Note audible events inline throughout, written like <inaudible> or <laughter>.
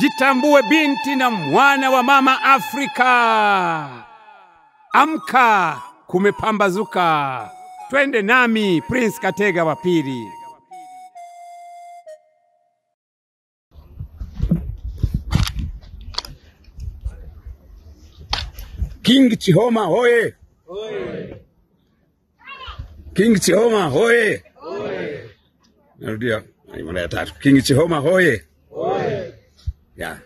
Jitambue binti na mwana wa mama Afrika. Amka, kumepambazuka. Twende nami Prince Katega wa pili. King Chihoma hoye! King Chihoma hoye! Narudia mara ya tatu. King Chihoma hoye! Ya.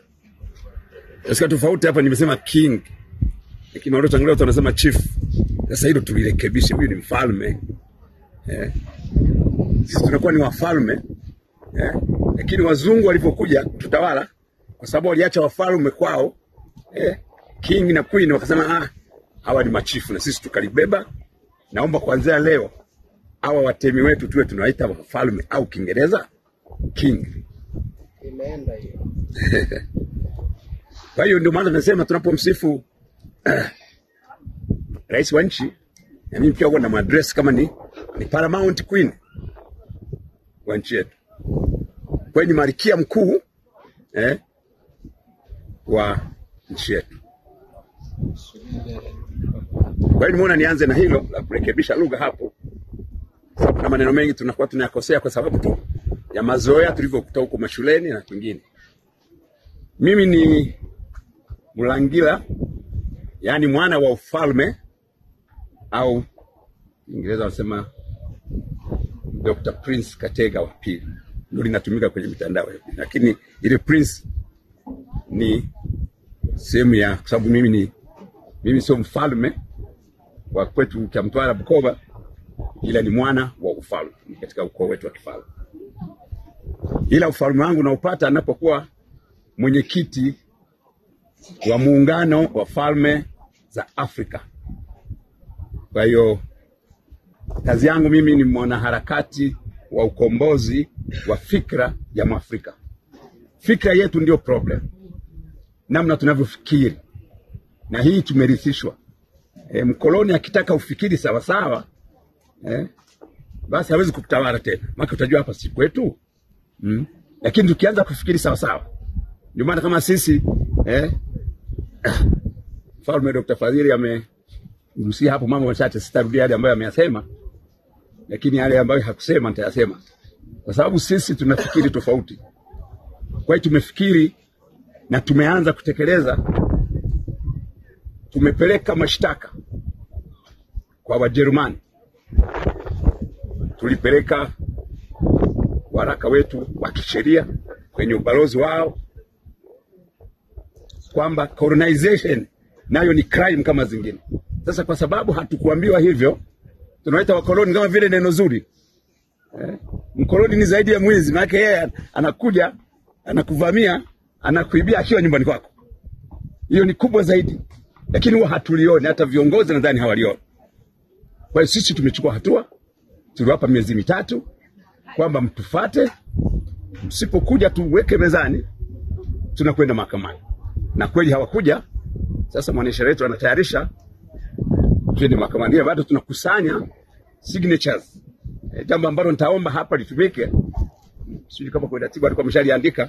Sasa tofauti hapa nimesema king. Lakini wale tangulia watu wanasema chief. Sasa hilo tulirekebishe, huyu ni mfalme. Eh. Sisi tunakuwa ni wafalme. Eh. Lakini wazungu walipokuja tutawala kwa sababu waliacha wafalme kwao. Eh. King na queen wakasema ah, hawa ni machifu na sisi tukalibeba. Naomba kuanzia leo hawa watemi wetu tuwe tunawaita wafalme au Kiingereza king. Imeenda hiyo. <laughs> Kwa hiyo ndio maana tunasema tunapomsifu rais wa nchi, na mimi pia na madress kama ni, ni paramount queen wa nchi yetu, kwa malkia mkuu eh, wa nchi yetu. Kwa hiyo nimeona nianze na hilo la kurekebisha lugha hapo, sababu na maneno mengi tunakuwa tunayakosea kwa sababu tu ya mazoea tulivyokuta huko mashuleni na kwingine. Mimi ni Mlangila, yaani mwana wa ufalme au Kiingereza wanasema Dr. Prince Katega wa pili, ndio linatumika kwenye mitandao, lakini ile prince ni sehemu ya, kwa sababu mimi ni mimi sio mfalme wa kwetu cha Mtwara Bukoba, ila ni mwana wa ufalme katika ukoo wetu wa kifalme, ila ufalme wangu naupata anapokuwa mwenyekiti wa muungano wa falme za Afrika. Kwa hiyo kazi yangu mimi ni mwanaharakati wa ukombozi wa fikra ya Mwafrika. Fikra yetu ndio problem, namna tunavyofikiri, na hii tumerithishwa. E, mkoloni akitaka ufikiri sawasawa eh, basi hawezi kukutawala tena, maana utajua hapa si kwetu mm. Lakini tukianza kufikiri sawasawa, ndio maana kama sisi eh, Mfalme Dr. Fadhili amegusia hapo mambo machache, sitarudia yale ambayo ameyasema, lakini yale ambayo hakusema nitayasema, kwa sababu sisi tunafikiri tofauti. Kwa hiyo tumefikiri na tumeanza kutekeleza, tumepeleka mashtaka kwa Wajerumani, tulipeleka waraka wetu wa kisheria kwenye ubalozi wao kwamba colonization nayo ni crime kama zingine. Sasa kwa sababu hatukuambiwa hivyo, tunaita wakoloni kama vile neno zuri eh? Mkoloni ni zaidi ya mwizi, maana yeye anakuja anakuvamia, anakuibia akiwa nyumbani kwako. Hiyo ni kubwa zaidi, lakini huwa hatulioni, hata viongozi nadhani hawalioni. Kwa hiyo sisi tumechukua hatua, tuliwapa miezi mitatu kwamba mtufate, msipokuja tuweke mezani, tunakwenda mahakamani. Na kweli hawakuja. Sasa mwanasheria wetu anatayarisha twende mahakamani, bado tunakusanya signatures. E, jambo ambalo nitaomba hapa litumike. Sijui kama kwa ratiba alikuwa ameshaliandika.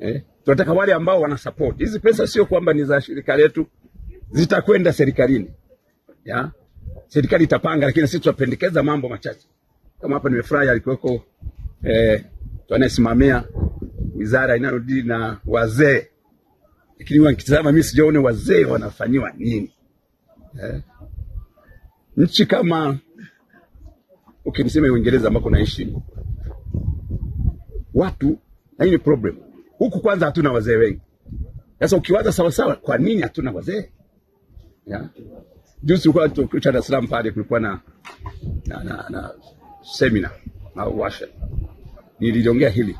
Eh, tunataka wale ambao wana support. Hizi pesa, sio kwamba ni za shirika letu, zitakwenda serikalini. Ya? Serikali itapanga, lakini sisi tutapendekeza mambo machache. Kama hapa nimefurahi alikuweko eh, anayesimamia wizara inayodili na wazee lakini wakitazama mimi sijaone wazee wanafanyiwa nini eh? Nchi kama ukinisema Uingereza ambako naishi watu, na hii ni problem huku. Kwanza hatuna wazee wengi. Sasa ukiwaza sawasawa, kwa nini hatuna wazee? Juzi tukicha Dar es Salaam pale, kulikuwa na, na, na, na semina na washa, niliongea hili,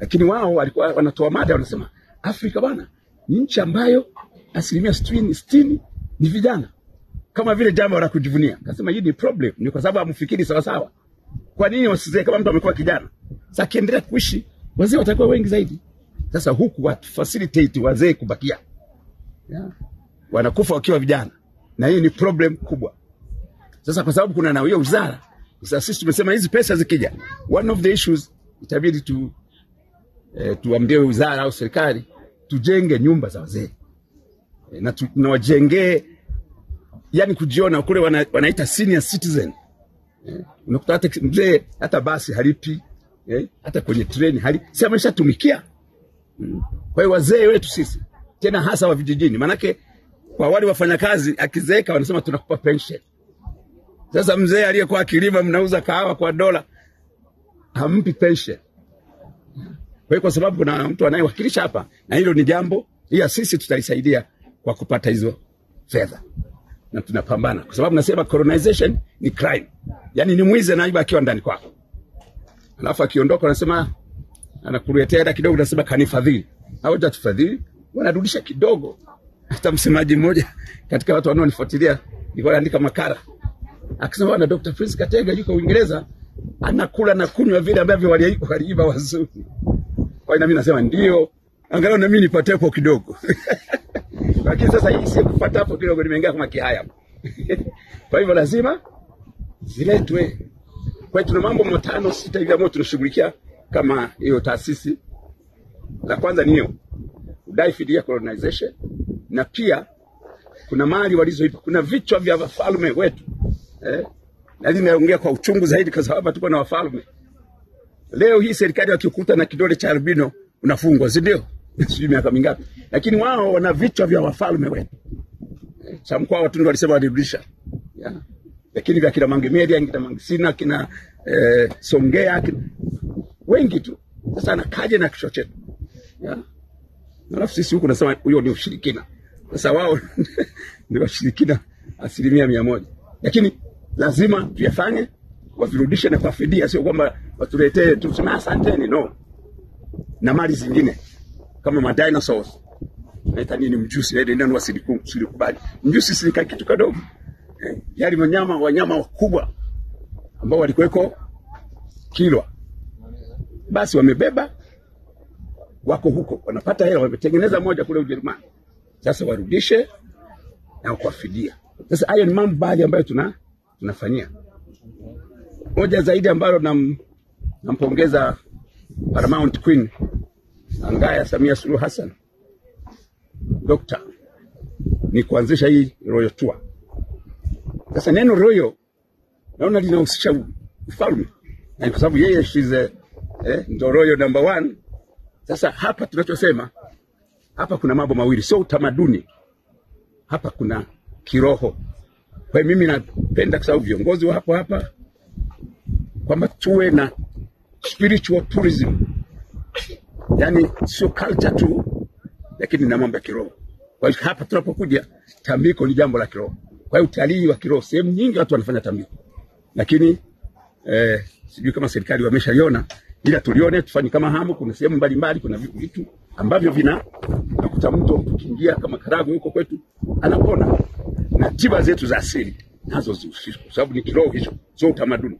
lakini wao walikuwa wanatoa mada, wanasema Afrika bwana ni nchi ambayo asilimia sitini ni vijana, kama vile jambo la kujivunia. Kasema hii ni problem, ni kwa sababu hamfikiri sawa sawa. Kwa nini wasizee kama mtu amekuwa kijana? Sasa akiendelea kuishi wazee watakuwa wengi zaidi. Sasa huku watu facilitate wazee kubakia, yeah. Wanakufa wakiwa vijana, na hii ni problem kubwa. Sasa kwa sababu kuna na hiyo wizara, sasa sisi tumesema hizi pesa zikija, one of the issues itabidi tu eh, tuambie wizara au serikali tujenge nyumba za wazee eh, na tunawajengee yani kujiona kule wana, wanaita senior citizen eh, unakuta hata mzee hata basi halipi eh, hata kwenye treni hali si ameshatumikia mm. Kwa hiyo wazee wetu sisi tena hasa wa vijijini, manake kwa wale wafanyakazi akizeeka wanasema tunakupa pension. Sasa mzee aliyekuwa akilima mnauza kahawa kwa dola hampi pensheni. Kwa hiyo kwa sababu kuna mtu anayewakilisha hapa, na hilo ni jambo ila sisi tutalisaidia kwa kupata hizo fedha na tunapambana kwa sababu nasema colonization ni crime, yani ni mwizi anaiba akiwa ndani kwako, alafu akiondoka anasema anakuletea hela kidogo, nasema kanifadhili. Hawajatufadhili, wanarudisha kidogo. Hata msemaji mmoja katika watu wanaonifuatilia nilikuwa naandika makala akisema bwana, Dr. Prince Katega yuko Uingereza anakula na kunywa vile ambavyo wali- waliiba wazungu. Kwa hiyo mimi nasema ndio, angalau na mimi nipate hapo kidogo <laughs> lakini sasa hii si kupata hapo kidogo, nimeingia kama kihaya. <laughs> Kwa hivyo lazima ziletwe. Kwa hiyo tuna mambo matano sita hivi ambayo tunashughulikia kama hiyo taasisi. La kwanza ni hiyo kudai fidia colonization, na pia kuna mali walizoipa, kuna vichwa vya wafalme wetu eh, na hili naongea kwa uchungu zaidi, kwa sababu tuko na wafalme. Leo hii serikali wakikuta na kidole cha albino unafungwa, si ndio? <laughs> sijui miaka mingapi, lakini wao wana vichwa vya wafalme wetu. Eh, cha Mkwawa tu ndo walisema walirudisha, yeah. lakini vya kina Mange Media, kina Mange Sina, kina eh, Songea, kina wengi tu. Sasa anakaje na kichwa chetu yeah. Alafu sisi huku nasema huyo ni ushirikina. Sasa wao <laughs> ni washirikina asilimia mia moja, lakini lazima tuyafanye, wavirudishe na kwa fidia, sio kwamba watuletee tu tuseme asanteni, no. Na mali zingine kama ma dinosaurs naita nini, mjusi ile ndio wasiliku- silikubali. Mjusi si kitu kadogo eh, yali wanyama wanyama wakubwa ambao walikuweko Kilwa, basi wamebeba wako huko wanapata hela, wametengeneza moja kule Ujerumani, sasa warudishe na kuwafidia. Sasa hayo ni mambo baadhi ambayo tuna tunafanyia. Moja zaidi ambalo nam, nampongeza Paramount Queen Angaya Samia Suluhu Hassan dokta ni kuanzisha hii Royal Tour. Sasa neno royo naona linahusisha ufalme, na kwa sababu yeye she's a, eh, ndo royal number one. Sasa hapa tunachosema hapa kuna mambo mawili, sio utamaduni, hapa kuna kiroho. Kwa mimi napenda kusahau viongozi wa hapo hapa kwamba tuwe na spiritual tourism, yani sio culture tu, lakini na mambo ya kiroho. Kwa hiyo hapa tunapokuja, tambiko ni jambo la kiroho. Kwa hiyo utalii wa kiroho, sehemu nyingi watu wanafanya tambiko, lakini eh, sijui kama serikali wameshaliona, ila tulione, tufanye kama hamu. Kuna sehemu mbalimbali, kuna vitu vitu ambavyo vina nakuta mtu ukiingia kama Karagwe huko kwetu anapona, na tiba zetu za asili nazo zihusishwe, kwa sababu ni kiroho hicho, sio utamaduni.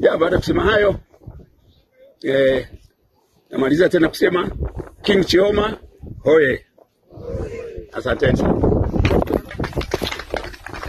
Ya, baada kusema hayo eh, namaliza tena kusema King Chioma hoye, asanteni sana.